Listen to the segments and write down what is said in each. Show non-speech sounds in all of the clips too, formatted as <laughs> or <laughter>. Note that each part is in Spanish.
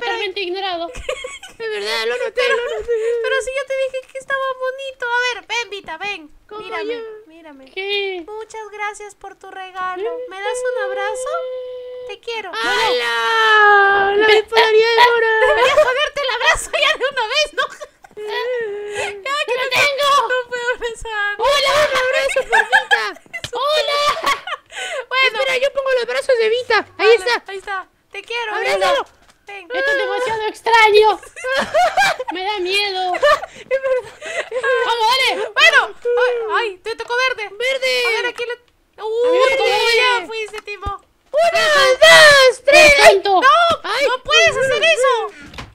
pero, Totalmente ignorado. <laughs> Es verdad, lo noté, lo noté. pero si yo te dije que estaba bonito. A ver, ven, Vita, ven. ¿Cómo Mírame, mírame. ¿Qué? Muchas gracias por tu regalo. ¿Me das un abrazo? Te quiero. ¡Hala! ¡La <laughs> bipolaridad de Mora! Debería joderte el abrazo ya de una vez, ¿no? ya que no tengo. No puedo abrazar. ¡Hola! ¡Un abrazo, porfita! ¡Hola! Bueno, Espera, yo pongo los brazos de Vita. Ahí vale, está. Ahí está. Te quiero. ¡Abrázalo! Vita. Ven. Esto es demasiado extraño. Me da miedo. Vamos, dale. Bueno. Ay, ay, te tocó verde. ¡Verde! A ver, aquí le... me ¡Uy! tocó verde. ya fuiste, Timo. ¡Una, dos, tres! ¡Tonto! ¡No! Ay, ¡No puedes hacer eso!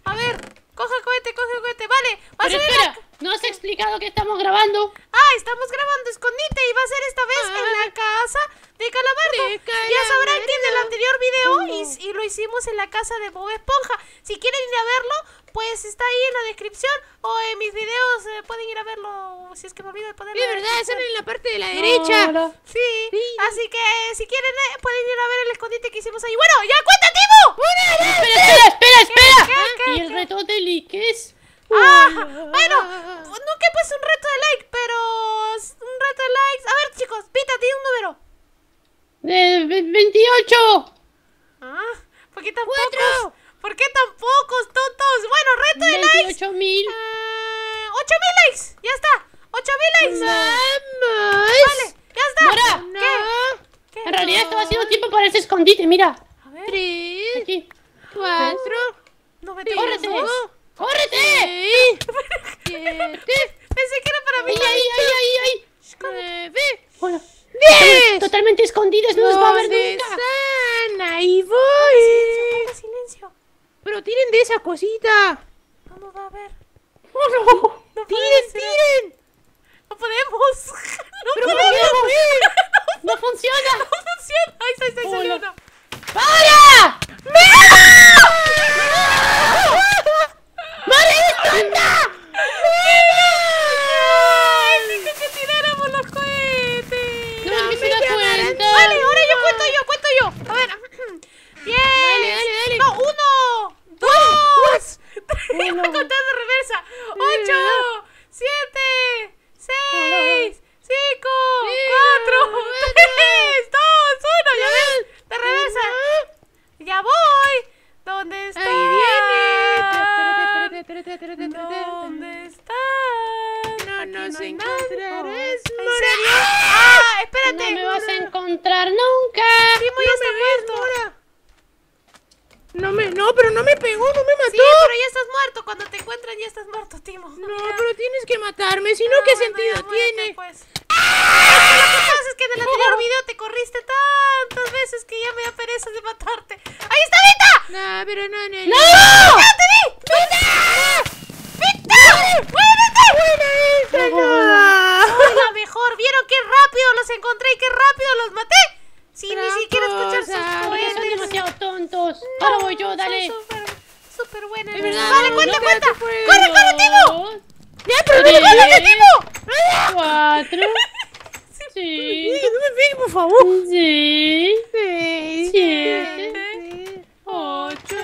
A ver, coge el cohete, coge el cohete. Vale, va a Pero ser espera, ¿no has explicado que estamos grabando? Ah, estamos grabando escondite y va a ser esta vez en la casa de Calamardo. De Ya sabrán que en el anterior video y, y lo hicimos en la casa de Bob Esponja. Si quieren ir a verlo, pues está ahí en la descripción o en mis videos eh, pueden ir a verlo si es que me olvido de ponerlo. Es verdad, están en la parte de la derecha. Hola. Sí, Sí. así que eh, si quieren eh, pueden ir a ver el escondite que hicimos ahí. Bueno, ya cuenta, Timo. Espera, espera, espera, espera. qué, qué, ¿Y el reto de likes? Ah, bueno, nunca he puesto un reto de like, pero es un reto de likes. A ver, chicos, Pita, di un número. De ve- 28. Ah, ¿por qué tan pocos? ¿Por qué tan pocos, tontos? Bueno, reto de likes. 28 mil. Ah, 8000 likes. Ya está. 8000 likes. ¡Vamos! Vale, ya está. Mora. No. ¿Qué? En realidad estaba haciendo tiempo para ese escondite, mira. A ver, Tres, Aquí. cuatro, no me ¡Córrete! ¡Córrete! siete, <laughs> Pensé que era para mí. ¡Ay, ay, ay, ay, ay! nueve, Bueno, diez. totalmente escondidos, no nos va a ver ¿Dónde nunca. están? Ahí voy. Ponga silencio. Pero tiren de esa cosita. Nos va a ver. ¡Oh, no! No Tiren, tiren. No podemos. <laughs> No podemos. ¿por qué <laughs> ¡No funciona! No funciona. Ahí está, ahí está, ahí salió uno. ¡Para! ¡Ay, dijo que tiráramos los cohetes! No, me se da cuenta. Vale, ahora yo cuento yo, cuento yo. A ver. Diez. Dale, dale, dale. No, uno, dos, de reversa. Ocho, siete, seis, cinco, cuatro, tres, dos, uno. Ya ves, de reversa. Ya voy. ¿Dónde está? Ahí viene. ¿Dónde está? No nos hay encontrarás, nada. ¿En Mora. serio? ¡Ah! Espérate. No me vas a encontrar nunca. Timo ya está muerto. No me, no, pero no me pegó, no me mató. Sí, pero ya estás muerto. Cuando te encuentran ya estás muerto, Timo. No, Ya. pero tienes que matarme, si no, ¿qué bueno, sentido ya muerte, tiene? Pues. Es que lo que pasa es que en el anterior video te corriste tantas veces que ya me da pereza de matarte. ¡Ahí está Vita! No, pero no, no, ¡No! ¡Ya te vi! ¡Vita! ¡Vita! ¡Muévete! ¡Esa no! Soy la mejor. ¿Vieron qué rápido los encontré y qué rápido los maté? Sin ni siquiera escuchar sus Porque son cohetes. demasiado tontos. Ahora voy yo, dale. Súper buenas. Es verdad, Vale, cuenta, no, cuenta. ¡Corre, corre, Timo! ¡Ya, pero no tres, me jodas, Timo! Cuatro. <laughs> Sí, no me pegues, por favor. Seis. Seis, Siete. Ocho.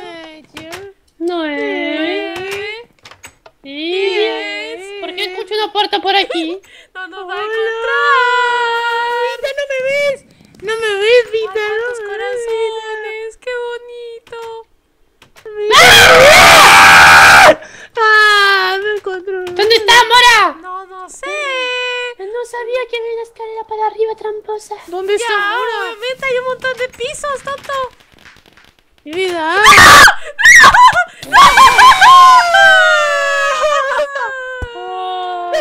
Nueve. Diez. ¿Por qué escucho una puerta por aquí? <laughs> No nos va a encontrar. Vita, no me ves. No me ves, Vita. No ahora, mamita, hay un montón de pisos, tonto. Mi vida. ¡No! Ah. ¡No!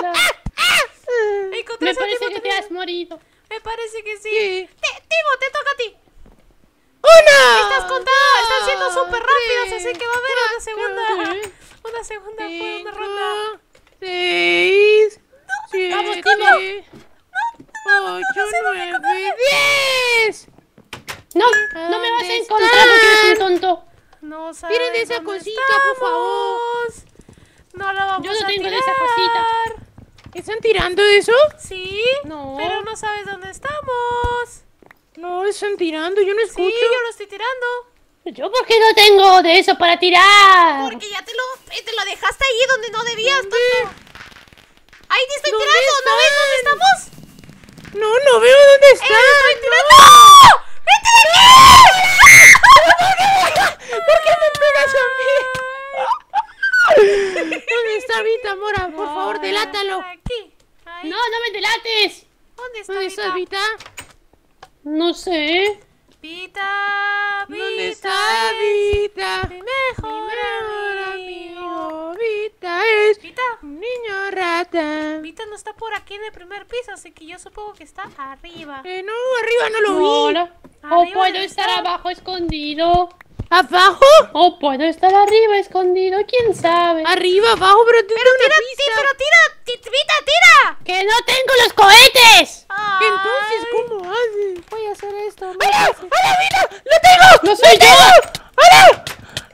¡No! Me parece que te has morido. Me parece que sí. sí. Timo, te toca a ti. ¡Una! Estás contada, están siendo súper rápidas, así que va a haber una segunda. Una segunda, una ronda. Seis. Vamos, Timo. 8, 9, 10. No, no me vas a encontrar porque eres un tonto. No sabes Miren esa cosita, por favor. No la vamos a tengo tirar. ¿Están tirando eso? Sí. No. Pero no sabes dónde estamos. No, están tirando, yo no escucho. Sí, yo lo estoy tirando. ¿Yo por qué no tengo de eso para tirar? Porque ya te lo, eh, te lo dejaste ahí donde no debías, ¿Dónde? tonto. Te estoy tirando, ¿no ves dónde estamos? No, no veo dónde ¡Eh, te estoy tirando! ¡Vete de aquí! ¿Por qué me pegas a mí? ¿Dónde está Vita, Mora? Por favor, delátalo. Aquí. No, no me delates. ¿Dónde está ¿Dónde está Vita? Vita? No sé. Vita, Vita. ¿Dónde Vita no está por aquí en el primer piso, así que yo supongo que está arriba. Eh, no, arriba no lo vi. Hola. O puedo estar abajo escondido. ¿Abajo? O puedo estar arriba escondido. ¿Quién sabe? Arriba, abajo, pero Pero tira, una pero tira, ti- Vita, tira. ¡Que no tengo los cohetes! Ay. Entonces, ¿cómo haces? voy a hacer esto. no ¡Hola! voy a hacer- ¡Hola, Vita! ¡Lo tengo! ¡No soy yo! ¡Hola!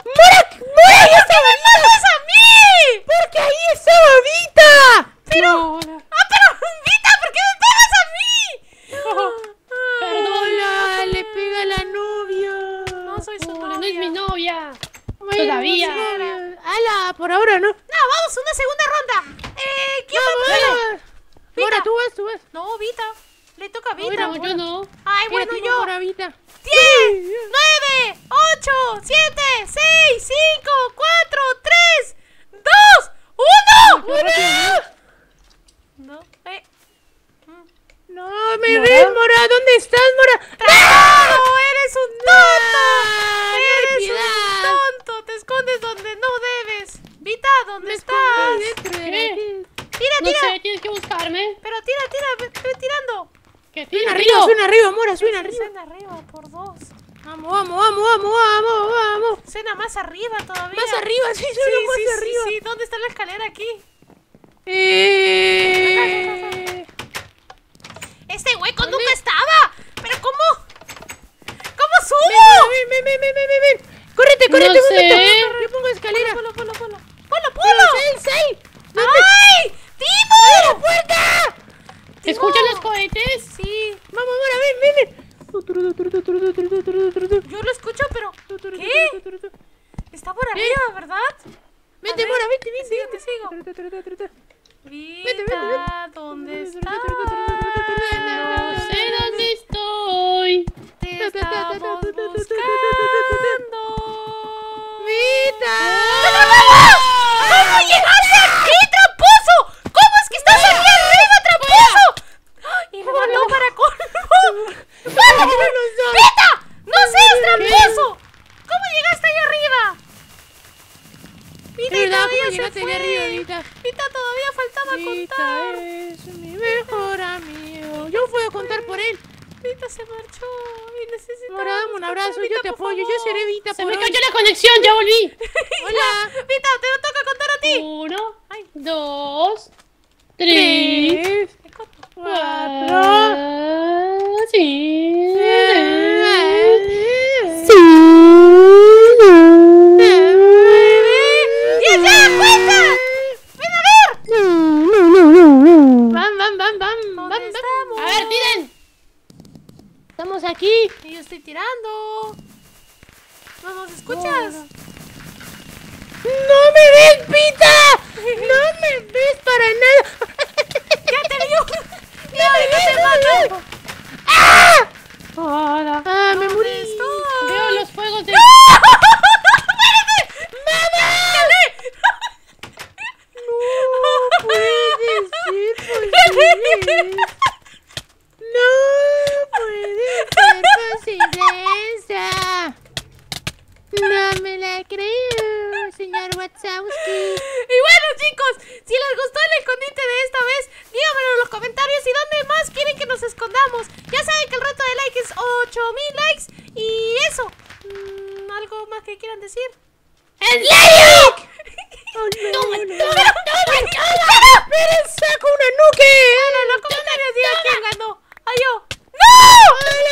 ¡Mora! ¡Mora! ¡Ahí estaba Vita! ¡Es a mí! ¡Porque ahí estaba Vita! Pero... Hola. ¡Ah, pero Vita, ¿por qué me pegas a mí? Perdón. ¡Hola! ¡Le pega a la novia! No soy su Hola, novia. no es mi novia. Bueno, Todavía. no es novia. ¡Hala! Por ahora no. No, vamos, una segunda ronda. Eh, ¿quién va Vamos, primero? vamos. Mora, tú vas, tú vas. No, Vita. Le toca a Vita. No, yo no. Ay, Mira, bueno, tú, yo. Mora, Vita. 10, 9, 8, 7, 6, 5, 4, 3, 2, 1. No, eh. No, me ves, Mora. ¿Dónde estás, Mora? ¡No! ¡Eres un tonto! No, ¡Eres un tonto! Te escondes donde no debes. Vita, ¿dónde Me estás? ¿Qué? Tira, No tira. sé, tienes que buscarme. Pero tira, tira, ve tirando. Que Suena tiro, arriba, suena arriba, Mora, suena arriba. Suena. Vamos, vamos, vamos, vamos, vamos. Suena más arriba todavía. Más arriba, sí, Sí, más sí, sí, arriba. sí. ¿Dónde está la escalera aquí? Eh... Este hueco nunca estaba. ¿Pero cómo? ¿Cómo subo? Ven, ven, ven, ven, ven, ven, ven. Córrete, No córrete, sé. momento. Yo pongo escalera. Polo, polo, polo. ¡Polo, polo! Sel, Sel. ¡Ay! ¡Timo! ¡La puerta! ¿Te escuchan los cohetes? Sí, Vamos, Mora, ven, ven, ven. yo lo escucho, pero... ¿Qué? Está por arriba, ¿verdad? Vente, A ver, Mora, vente, te vente. sigo, te sigo. sigo. Vita. ¿dónde estás? No sé dónde estoy. Te estamos <laughs> buscando. ¡Vita! ¿Cómo llegaste aquí, tramposo? ¿Cómo es que estás aquí arriba, tramposo? Y me mató para colmo. ¡Vita! ¡No seas tramposo! ¿Cómo llegaste ahí arriba? Vita, y ¿Verdad? todavía ¿Cómo se llegaste ahí fue. arriba, Vita? Vita, Vita contar. es mi mejor amigo. Yo puedo contar por él. Vita se marchó y necesitamos... Mora, dame un abrazo, yo te apoyo. Yo seré Vita Se por me hoy. cayó la conexión, ya volví. <laughs> Hola. Vita, te toca contar a ti. Uno, dos, tres, Tres, cuatro, cuatro, nos escuchas? ¡No me ves, Pita! <laughs> ¡No me ves para nada! <laughs> ¡Ya te vio! <laughs> ¡No, te mato! ¡Ah! Hola. ¡Ah, me ¿Dónde morí! Veo los fuegos de... No Ya saben que el reto de likes es 8000 likes. Y eso. Mm, ¿Algo más que quieran decir? ¡El like! <laughs> Oh, ¡Toma, toma, toma, toma! ¡Miren, saco una nuke! Quién ganó. ¡Ay, yo! ¡No!